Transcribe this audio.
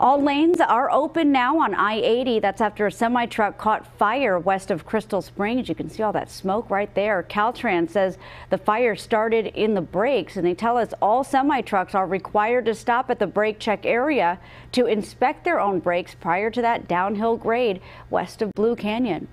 All lanes are open now on I-80. That's after a semi-truck caught fire west of Crystal Springs. You can see all that smoke right there. Caltrans says the fire started in the brakes and they tell us all semi-trucks are required to stop at the brake check area to inspect their own brakes prior to that downhill grade west of Blue Canyon.